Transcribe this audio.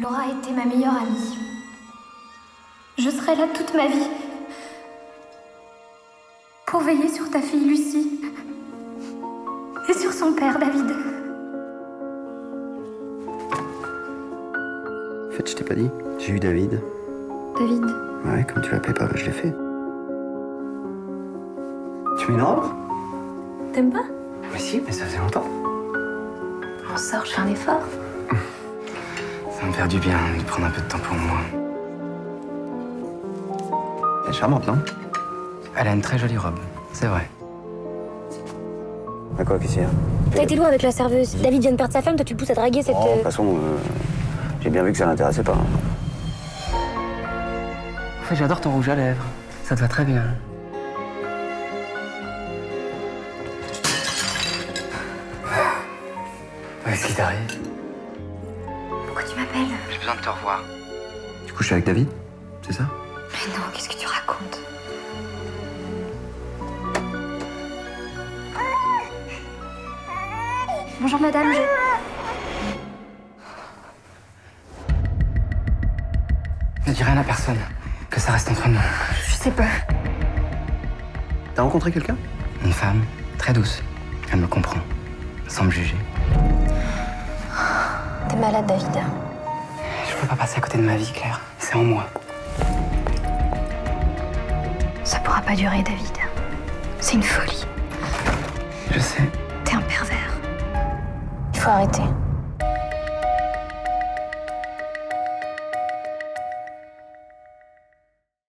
Laura a été ma meilleure amie. Je serai là toute ma vie. Pour veiller sur ta fille Lucie. Et sur son père David. En fait, je t'ai pas dit. J'ai eu David. David. Ouais, comme tu l'appelais pas, bah, je l'ai fait. Tu m'énerves T'aimes pas? Mais si, mais ça faisait longtemps. On sort, je fais un effort. Va me faire du bien de prendre un peu de temps pour moi. Elle est charmante, non? Elle a une très jolie robe, c'est vrai. À quoi, a T'as été loin avec la serveuse. David vient de perdre sa femme, toi tu le pousses à draguer cette. Oh, de euh, toute façon, euh, j'ai bien vu que ça l'intéressait pas. hein. En fait, j'adore ton rouge à lèvres. Ça te va très bien. Qu'est-ce qui t'arrive Pourquoi tu m'appelles J'ai besoin de te revoir. Tu couches avec David C'est ça? Mais non, qu'est-ce que tu racontes? Bonjour madame, je... Ne dis rien à personne. Que ça reste entre nous. Je sais pas. T'as rencontré quelqu'un? Une femme très douce. Elle me comprend. Sans me juger. T'es malade, David. Je peux pas passer à côté de ma vie, Claire. C'est en moi. Ça pourra pas durer, David. C'est une folie. Je sais. T'es un pervers. Il faut arrêter.